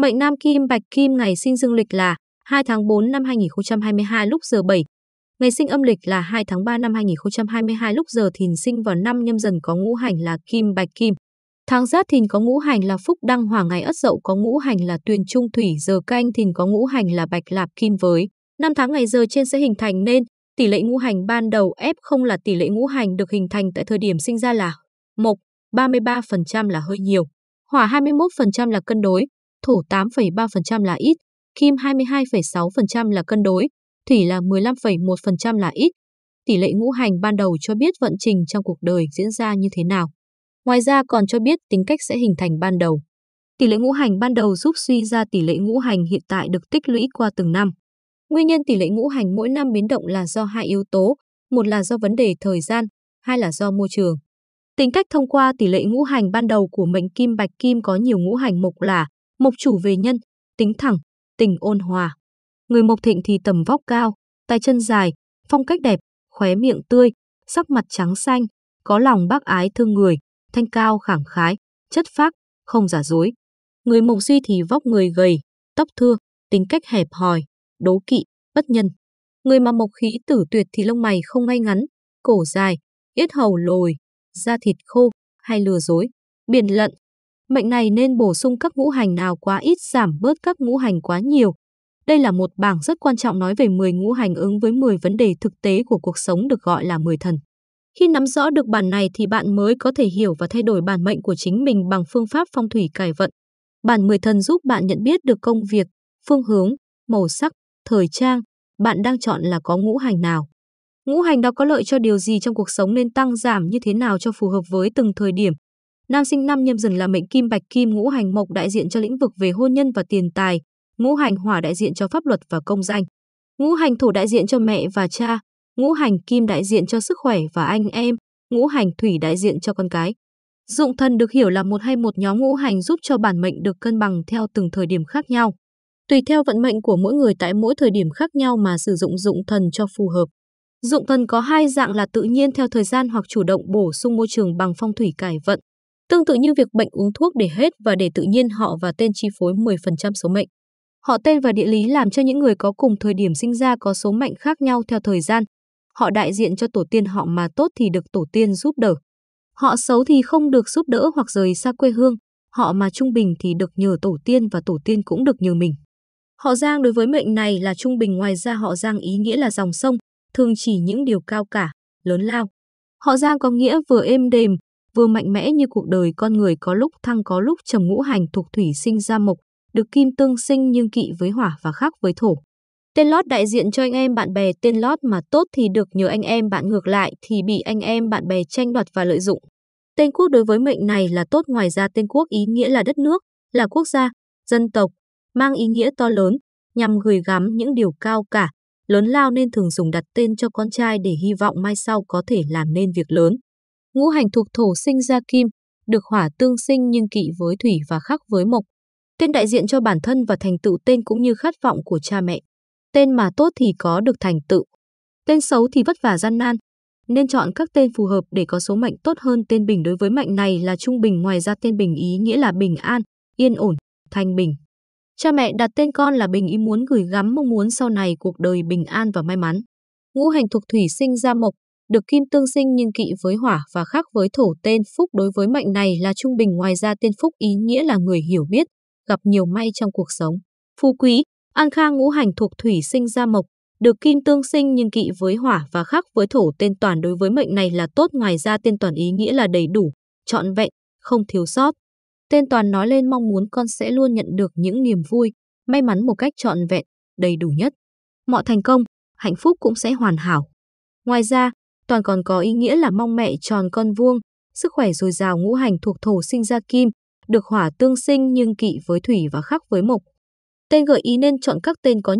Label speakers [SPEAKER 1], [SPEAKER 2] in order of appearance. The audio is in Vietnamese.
[SPEAKER 1] Mệnh Nam Kim Bạch Kim ngày sinh dương lịch là 2 tháng 4 năm 2022 lúc giờ 7. Ngày sinh âm lịch là 2 tháng 3 năm 2022 lúc giờ thìn sinh vào năm nhâm dần có ngũ hành là Kim Bạch Kim. Tháng Giáp Thìn có ngũ hành là Phúc Đăng Hỏa ngày Ất Dậu có ngũ hành là Tuyền Trung Thủy giờ Canh Thìn có ngũ hành là Bạch Lạp Kim với. Năm tháng ngày giờ trên sẽ hình thành nên tỷ lệ ngũ hành ban đầu F0 là tỷ lệ ngũ hành được hình thành tại thời điểm sinh ra là Mộc 33% là hơi nhiều, Hỏa 21% là cân đối, Thổ 8,3% là ít, Kim 22,6% là cân đối, Thủy là 15,1% là ít. Tỷ lệ ngũ hành ban đầu cho biết vận trình trong cuộc đời diễn ra như thế nào. Ngoài ra còn cho biết tính cách sẽ hình thành ban đầu. Tỷ lệ ngũ hành ban đầu giúp suy ra tỷ lệ ngũ hành hiện tại được tích lũy qua từng năm. Nguyên nhân tỷ lệ ngũ hành mỗi năm biến động là do hai yếu tố, một là do vấn đề thời gian, hai là do môi trường. Tính cách thông qua tỷ lệ ngũ hành ban đầu của mệnh kim bạch kim có nhiều ngũ hành mộc là mộc chủ về nhân, tính thẳng, tình ôn hòa. Người mộc thịnh thì tầm vóc cao, tay chân dài, phong cách đẹp, khóe miệng tươi, sắc mặt trắng xanh, có lòng bác ái thương người, thanh cao khẳng khái, chất phác, không giả dối. Người mộc duy thì vóc người gầy, tóc thưa, tính cách hẹp hòi, đố kỵ, bất nhân. Người mà mộc khí tử tuyệt thì lông mày không ngay ngắn, cổ dài, yết hầu lồi, da thịt khô, hay lừa dối, biển lận. Mệnh này nên bổ sung các ngũ hành nào quá ít giảm bớt các ngũ hành quá nhiều. Đây là một bảng rất quan trọng nói về 10 ngũ hành ứng với 10 vấn đề thực tế của cuộc sống được gọi là 10 thần. Khi nắm rõ được bản này thì bạn mới có thể hiểu và thay đổi bản mệnh của chính mình bằng phương pháp phong thủy cải vận. Bản 10 thần giúp bạn nhận biết được công việc, phương hướng, màu sắc, thời trang, bạn đang chọn là có ngũ hành nào. Ngũ hành đó có lợi cho điều gì trong cuộc sống nên tăng giảm như thế nào cho phù hợp với từng thời điểm. Nam sinh năm nhâm dần là mệnh kim bạch kim ngũ hành mộc đại diện cho lĩnh vực về hôn nhân và tiền tài, ngũ hành hỏa đại diện cho pháp luật và công danh. Ngũ hành thổ đại diện cho mẹ và cha, ngũ hành kim đại diện cho sức khỏe và anh em, ngũ hành thủy đại diện cho con cái. Dụng thần được hiểu là một hay một nhóm ngũ hành giúp cho bản mệnh được cân bằng theo từng thời điểm khác nhau. Tùy theo vận mệnh của mỗi người tại mỗi thời điểm khác nhau mà sử dụng dụng thần cho phù hợp. Dụng thần có hai dạng là tự nhiên theo thời gian hoặc chủ động bổ sung môi trường bằng phong thủy cải vận. Tương tự như việc bệnh uống thuốc để hết và để tự nhiên họ và tên chi phối 10% số mệnh. Họ tên và địa lý làm cho những người có cùng thời điểm sinh ra có số mệnh khác nhau theo thời gian. Họ đại diện cho tổ tiên họ mà tốt thì được tổ tiên giúp đỡ. Họ xấu thì không được giúp đỡ hoặc rời xa quê hương. Họ mà trung bình thì được nhờ tổ tiên và tổ tiên cũng được nhờ mình. Họ Giang đối với mệnh này là trung bình ngoài ra họ Giang ý nghĩa là dòng sông, thường chỉ những điều cao cả, lớn lao. Họ Giang có nghĩa vừa êm đềm, vừa mạnh mẽ như cuộc đời con người có lúc thăng có lúc trầm ngũ hành thuộc thủy sinh ra mộc, được kim tương sinh nhưng kỵ với hỏa và khác với thổ. Tên lót đại diện cho anh em bạn bè tên lót mà tốt thì được nhờ anh em bạn ngược lại thì bị anh em bạn bè tranh đoạt và lợi dụng. Tên quốc đối với mệnh này là tốt ngoài ra tên quốc ý nghĩa là đất nước, là quốc gia, dân tộc, mang ý nghĩa to lớn, nhằm gửi gắm những điều cao cả, lớn lao nên thường dùng đặt tên cho con trai để hy vọng mai sau có thể làm nên việc lớn. Ngũ hành thuộc thổ sinh ra kim, được hỏa tương sinh nhưng kỵ với thủy và khắc với mộc. Tên đại diện cho bản thân và thành tựu tên cũng như khát vọng của cha mẹ. Tên mà tốt thì có được thành tựu. Tên xấu thì vất vả gian nan. Nên chọn các tên phù hợp để có số mệnh tốt hơn tên bình đối với mệnh này là trung bình ngoài ra tên bình ý nghĩa là bình an, yên ổn, thanh bình. Cha mẹ đặt tên con là Bình ý muốn gửi gắm mong muốn sau này cuộc đời bình an và may mắn. Ngũ hành thuộc thủy sinh ra mộc, được kim tương sinh nhưng kỵ với hỏa và khác với thổ tên phúc đối với mệnh này là trung bình ngoài ra tên phúc ý nghĩa là người hiểu biết, gặp nhiều may trong cuộc sống. Phú quý, an khang ngũ hành thuộc thủy sinh ra mộc, được kim tương sinh nhưng kỵ với hỏa và khác với thổ tên toàn đối với mệnh này là tốt ngoài ra tên toàn ý nghĩa là đầy đủ, trọn vẹn, không thiếu sót. Tên Toàn nói lên mong muốn con sẽ luôn nhận được những niềm vui, may mắn một cách trọn vẹn, đầy đủ nhất. Mọi thành công, hạnh phúc cũng sẽ hoàn hảo. Ngoài ra, Toàn còn có ý nghĩa là mong mẹ tròn con vuông, sức khỏe dồi dào ngũ hành thuộc thổ sinh ra kim, được hỏa tương sinh nhưng kỵ với thủy và khắc với mộc. Tên gợi ý nên chọn các tên có nhiều